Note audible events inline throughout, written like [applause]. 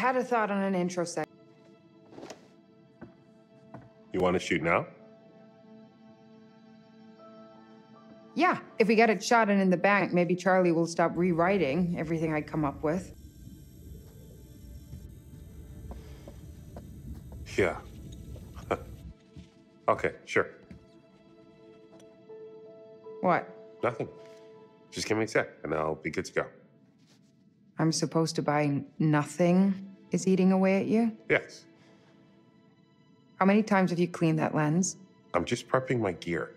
Had a thought on an intro set. You want to shoot now? Yeah, if we get it shot and in the bank, maybe Charlie will stop rewriting everything I come up with. Yeah. [laughs] okay, sure. What? Nothing. Just give me a sec, and I'll be good to go. I'm supposed to buy nothing is eating away at you? Yes. How many times have you cleaned that lens? I'm just prepping my gear.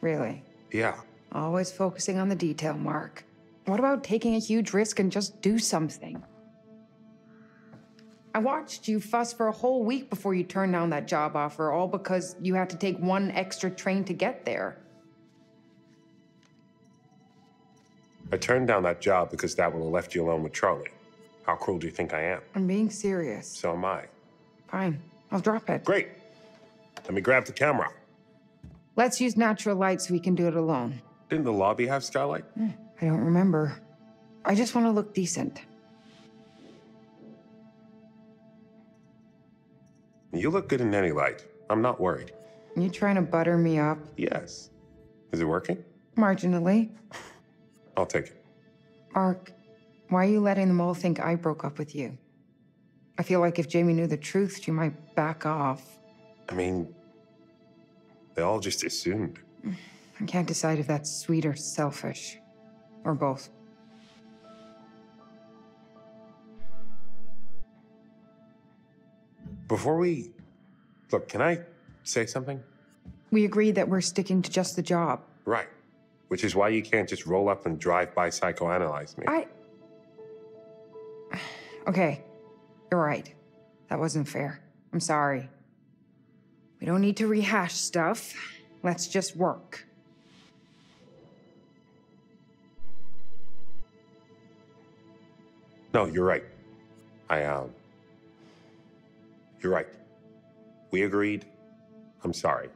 Really? Yeah. Always focusing on the detail, Mark. What about taking a huge risk and just do something? I watched you fuss for a whole week before you turned down that job offer, all because you had to take one extra train to get there. I turned down that job because that would have left you alone with Charlie. How cruel do you think I am? I'm being serious. So am I. Fine, I'll drop it. Great. Let me grab the camera. Let's use natural light so we can do it alone. Didn't the lobby have skylight? Hmm, I don't remember. I just want to look decent. You look good in any light. I'm not worried. You trying to butter me up? Yes. Is it working? Marginally. I'll take it. Mark, why are you letting them all think I broke up with you? I feel like if Jamie knew the truth, she might back off. I mean, they all just assumed. [sighs] I can't decide if that's sweet or selfish. Or both. Before we. Look, can I say something? We agreed that we're sticking to just the job. Right. Which is why you can't just roll up and drive by psychoanalyze me. I. Okay, you're right. That wasn't fair. I'm sorry. We don't need to rehash stuff. Let's just work. No, you're right. I, um. You're right. We agreed. I'm sorry.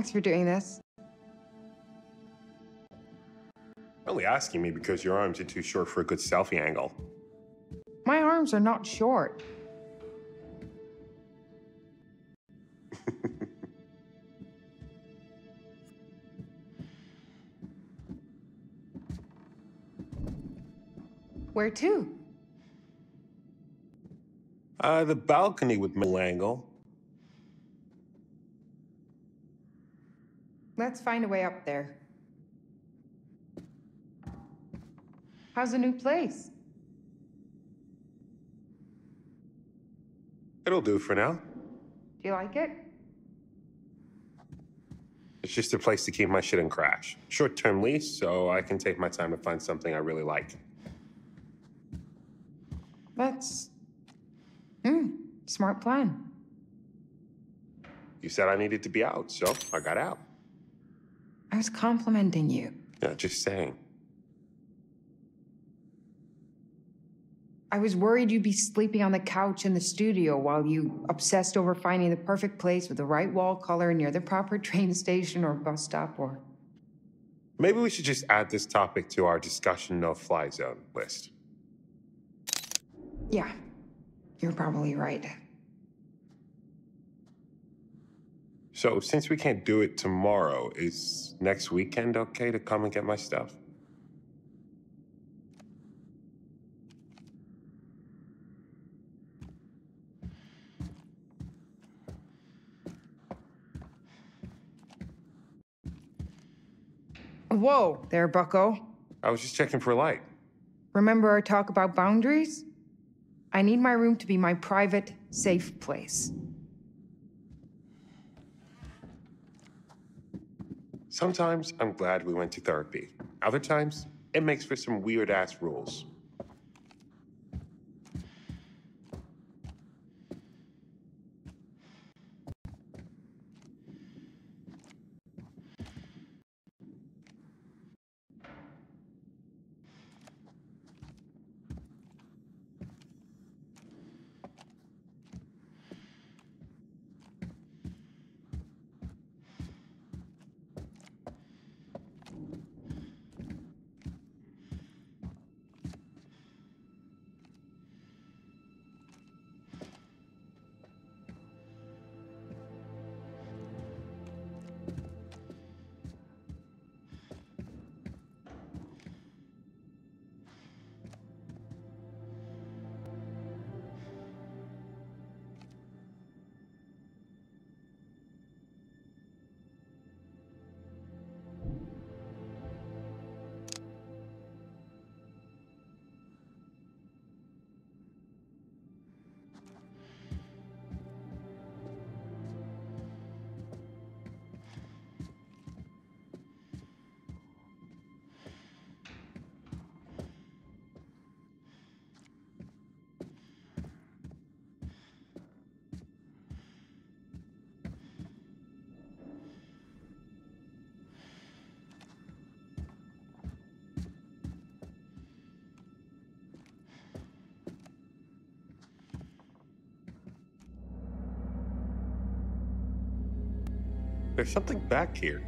Thanks for doing this. Only asking me because your arms are too short for a good selfie angle. My arms are not short. [laughs] Where to? Uh, the balcony with middle angle. Let's find a way up there. How's the new place? It'll do for now. Do you like it? It's just a place to keep my shit in crash. Short term lease, so I can take my time to find something I really like. That's. Hmm, smart plan. You said I needed to be out, so I got out. I was complimenting you. Yeah, just saying. I was worried you'd be sleeping on the couch in the studio while you obsessed over finding the perfect place with the right wall color near the proper [laughs] train station or bus stop or. Maybe we should just add this topic to our discussion no fly zone list. Yeah, you're probably right. So, since we can't do it tomorrow, is next weekend okay to come and get my stuff? Whoa there, bucko. I was just checking for a light. Remember our talk about boundaries? I need my room to be my private, safe place. Sometimes I'm glad we went to therapy. Other times, it makes for some weird ass rules. There's something back here.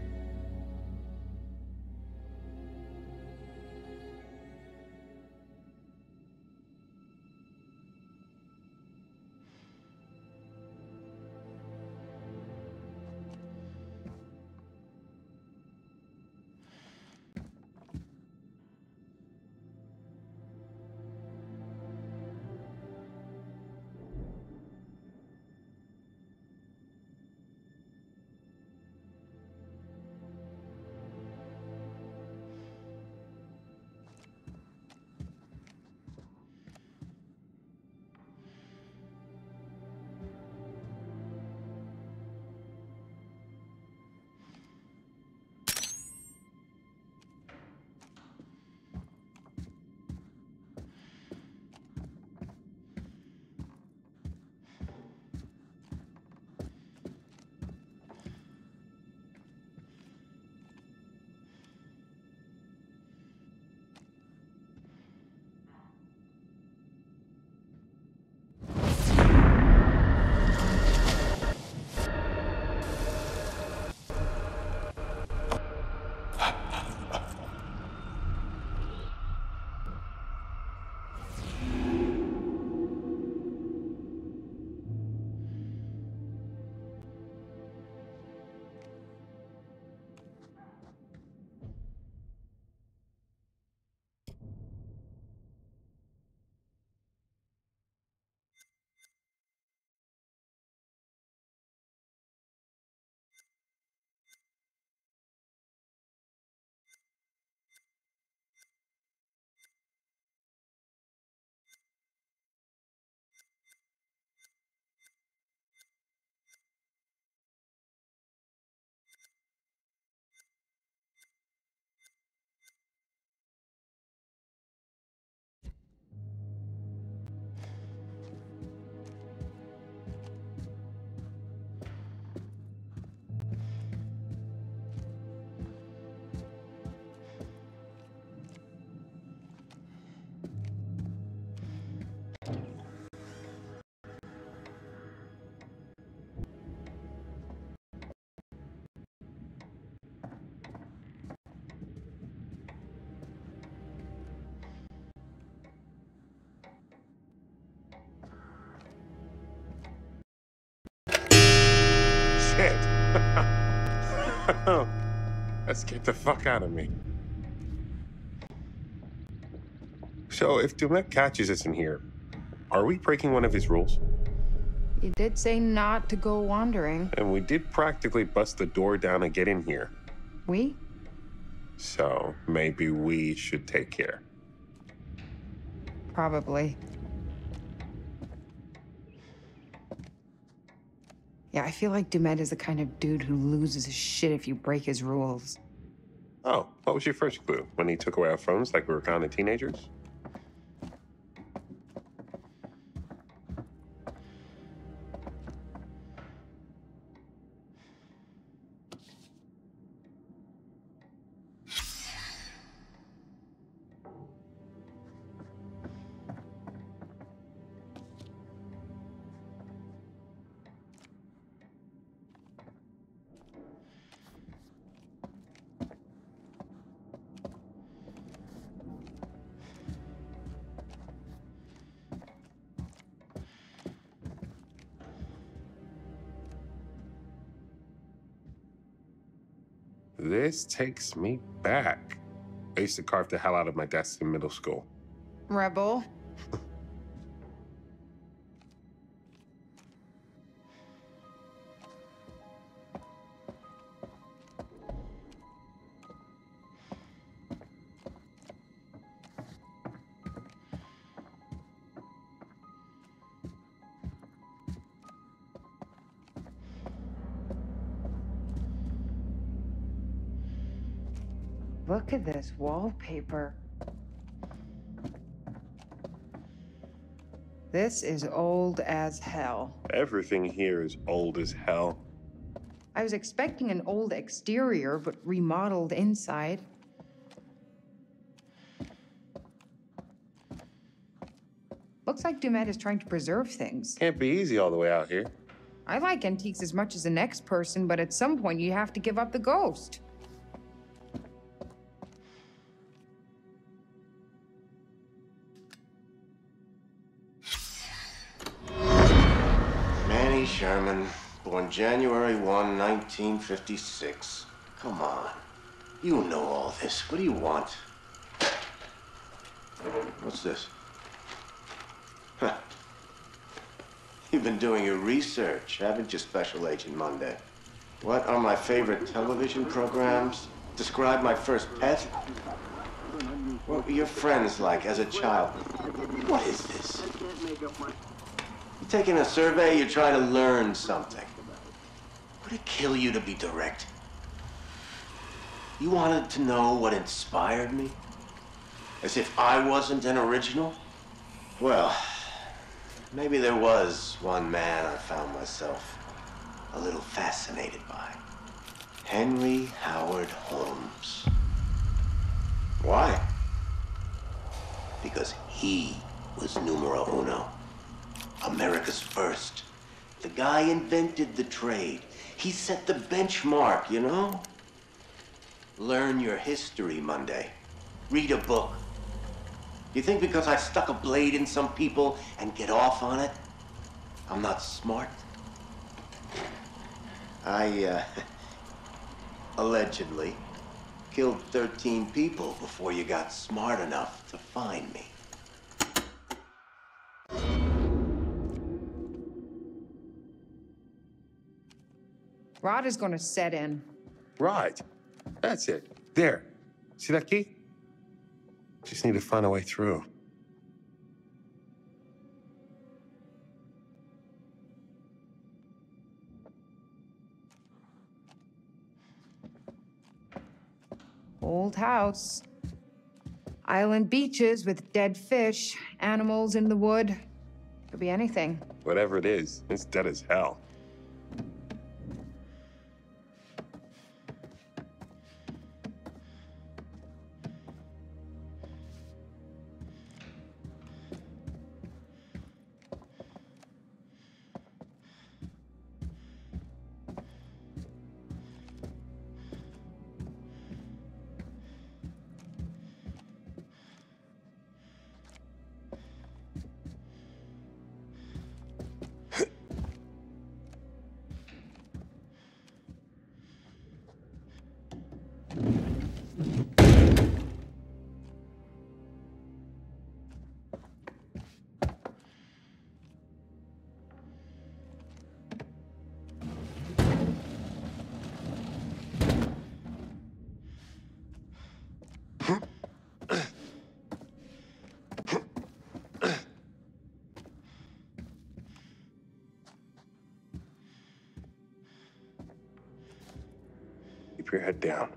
Let's get the fuck out of me. So, if Du'Met catches us in here, are we breaking one of his rules? He did say not to go wandering. And we did practically bust the door down and get in here. We? So, maybe we should take care. Probably. Yeah, I feel like Du'Met is the kind of dude who loses his shit if you break his rules. Oh, what was your first clue? When he took away our phones like we were kind of teenagers? This takes me back. I used to carve the hell out of my desk in middle school. Rebel. [laughs] Look at this wallpaper. This is old as hell. Everything here is old as hell. I was expecting an old exterior, but remodeled inside. Looks like Du'Met is trying to preserve things. Can't be easy all the way out here. I like antiques as much as the next person, but at some point you have to give up the ghost. Sherman, born January 1, 1956. Come on. You know all this. What do you want? What's this? Huh. You've been doing your research, haven't you, Special Agent Monday? What are my favorite television programs? Describe my first pet? What were your friends like as a child? What is this? You taking a survey, you're trying to learn something. Would it kill you to be direct? You wanted to know what inspired me? As if I wasn't an original? Well, maybe there was one man I found myself a little fascinated by. Henry Howard Holmes. Why? Because he was numero uno. America's first. The guy invented the trade. He set the benchmark, you know? Learn your history Monday. Read a book. You think because I stuck a blade in some people and get off on it, I'm not smart? I, uh, [laughs] allegedly killed 13 people before you got smart enough to find me. Rot is gonna set in. Right. That's it. There. See that key? Just need to find a way through. Old house. Island beaches with dead fish, animals in the wood. Could be anything. Whatever it is, it's dead as hell. Your head down.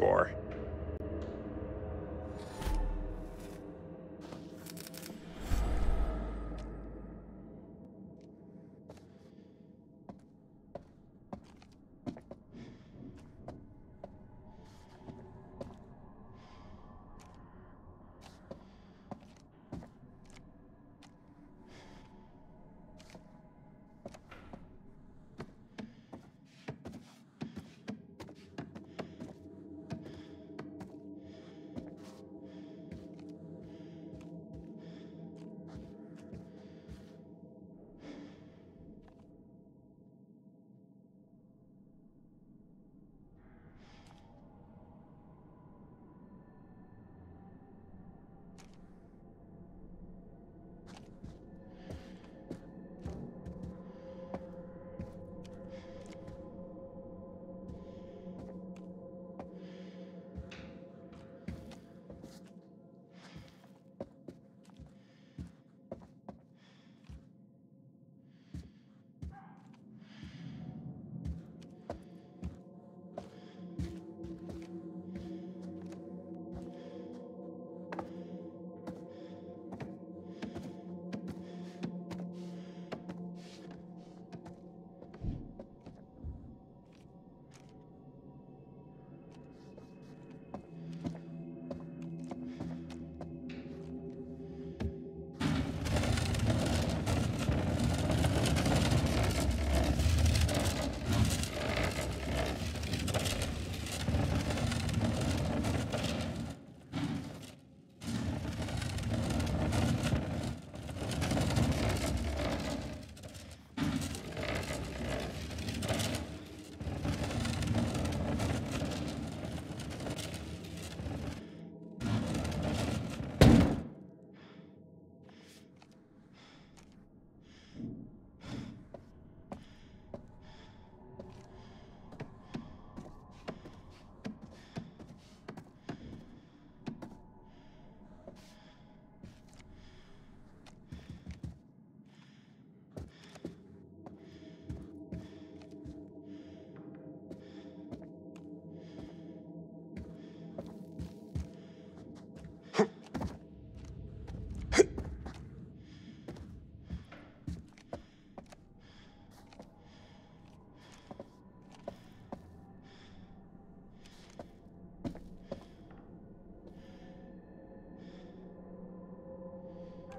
Score.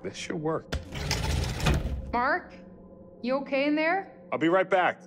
This should work. Mark? You okay in there? I'll be right back.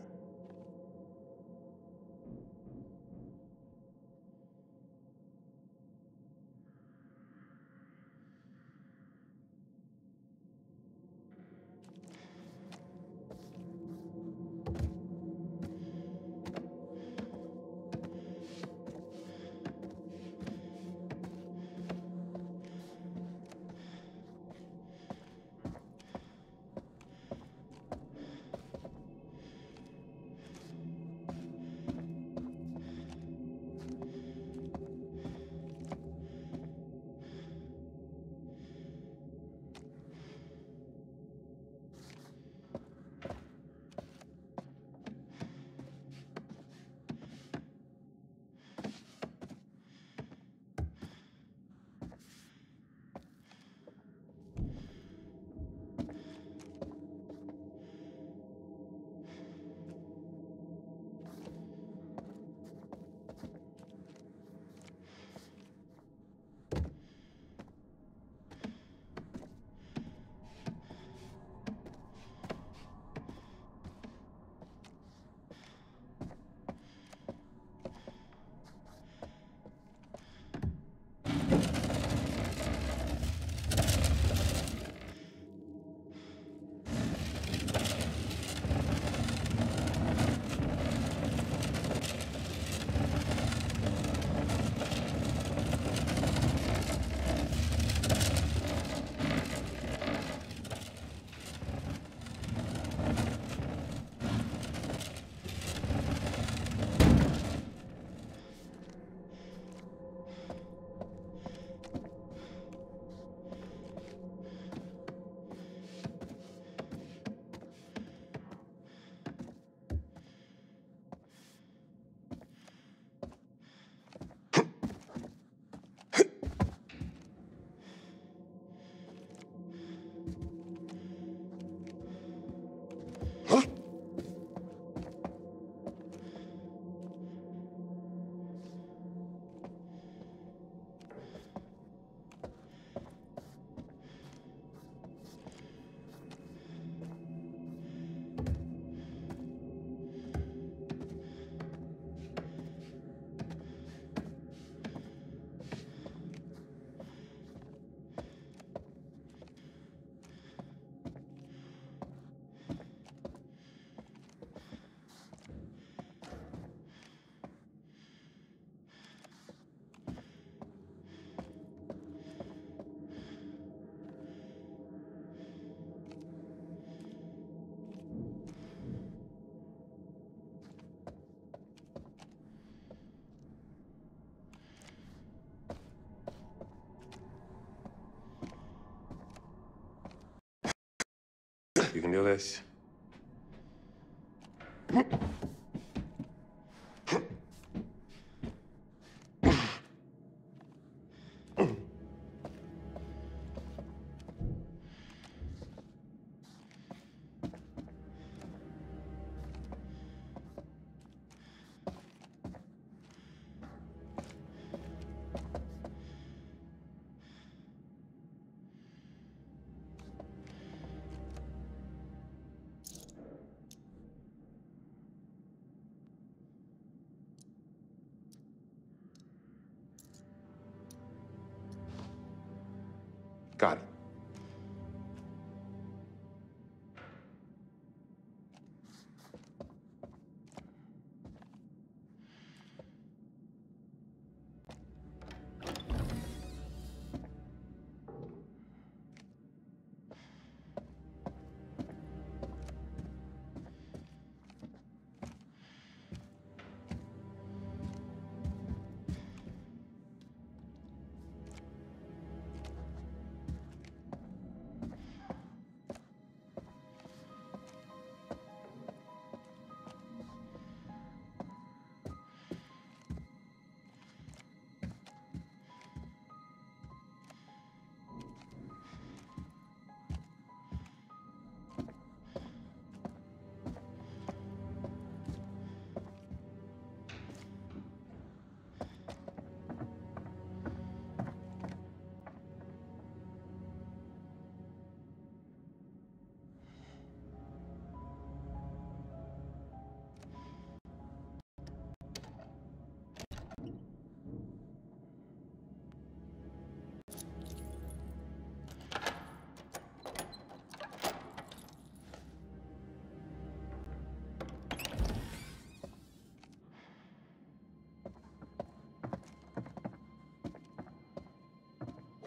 You can do this.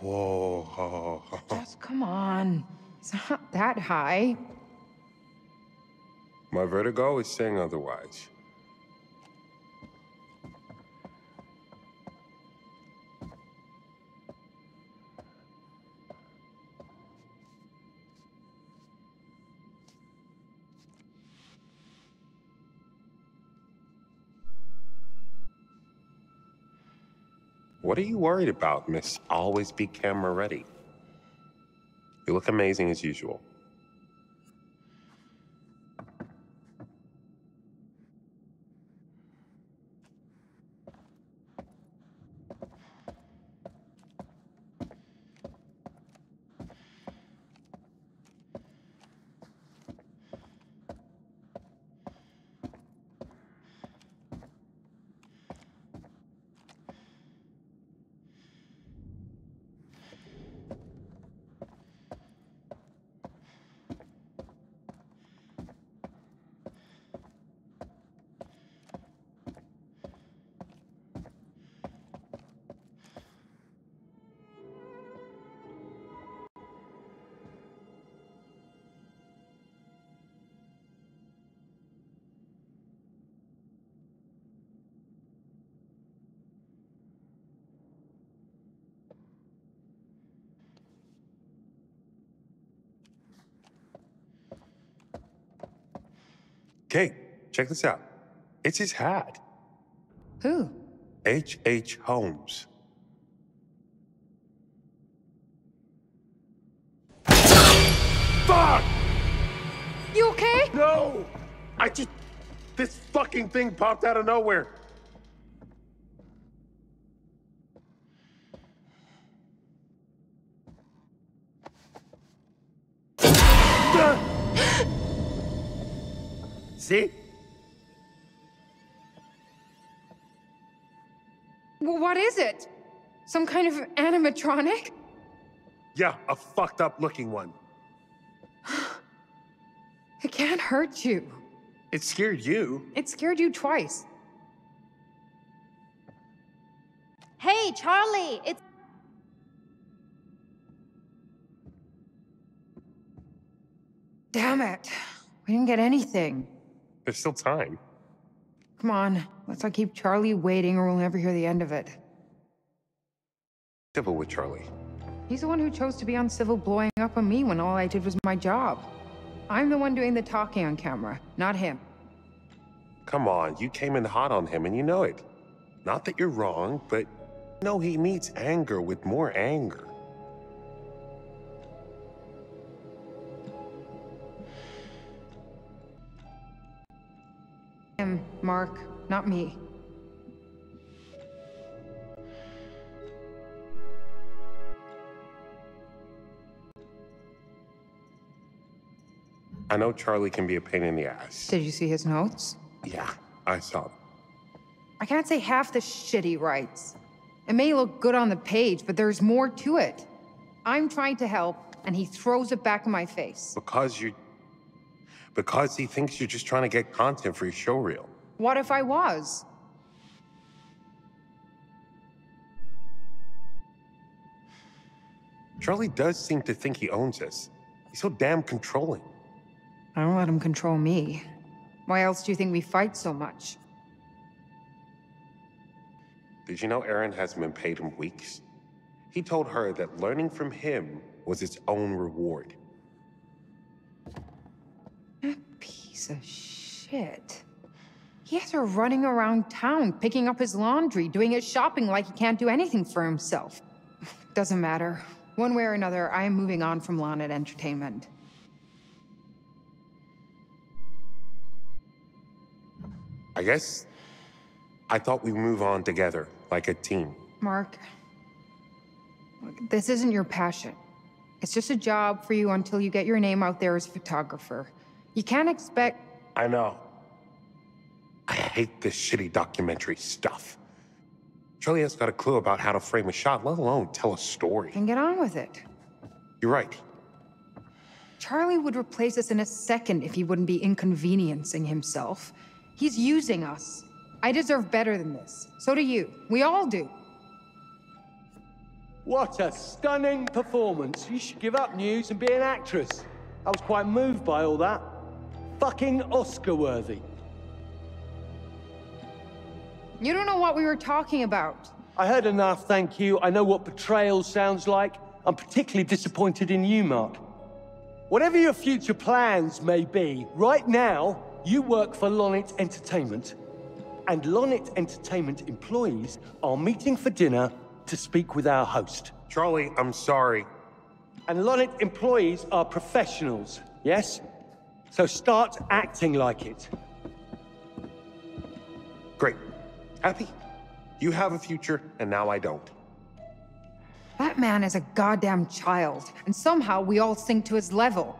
Whoa. Just come on. It's not that high. My vertigo is saying otherwise. What are you worried about, Miss Always Be Camera Ready? You look amazing as usual. Okay, check this out. It's his hat. Who? H. H. Holmes. Fuck! You okay? No! I just. This fucking thing popped out of nowhere. See? Well, what is it? Some kind of animatronic? Yeah, a fucked up looking one. [sighs] It can't hurt you. It scared you. It scared you twice. Hey, Charlie, it's Damn it. We didn't get anything. There's still time. Come on, let's not keep Charlie waiting or we'll never hear the end of it. Civil with Charlie. He's the one who chose to be on civil blowing up on me when all I did was my job. I'm the one doing the talking on camera, not him. Come on, you came in hot on him and you know it. Not that you're wrong, but no, he meets anger with more anger. Him, Mark, not me. I know Charlie can be a pain in the ass. Did you see his notes? Yeah, I saw them. I can't say half the shit he writes. It may look good on the page, but there's more to it. I'm trying to help, and he throws it back in my face. Because you. Because he thinks you're just trying to get content for your show reel. What if I was? Charlie does seem to think he owns us. He's so damn controlling. I don't let him control me. Why else do you think we fight so much? Did you know Erin hasn't been paid in weeks? He told her that learning from him was its own reward. Piece of shit. He has her running around town, picking up his laundry, doing his shopping like he can't do anything for himself. [sighs] Doesn't matter. One way or another, I am moving on from Lonnit Entertainment. I guess I thought we'd move on together, like a team. Mark, this isn't your passion. It's just a job for you until you get your name out there as a photographer. You can't expect. I know. I hate this shitty documentary stuff. Charlie has got a clue about how to frame a shot, let alone tell a story. Then get on with it. You're right. Charlie would replace us in a second if he wouldn't be inconveniencing himself. He's using us. I deserve better than this. So do you. We all do. What a stunning performance. You should give up news and be an actress. I was quite moved by all that. Fucking Oscar worthy. You don't know what we were talking about. I heard enough, thank you. I know what betrayal sounds like. I'm particularly disappointed in you, Mark. Whatever your future plans may be, right now, you work for Lonnit Entertainment. And Lonnit Entertainment employees are meeting for dinner to speak with our host. Charlie, I'm sorry. And Lonnit employees are professionals, yes? So start acting like it. Great. Happy? You have a future, and now I don't. That man is a goddamn child, and somehow we all sink to his level.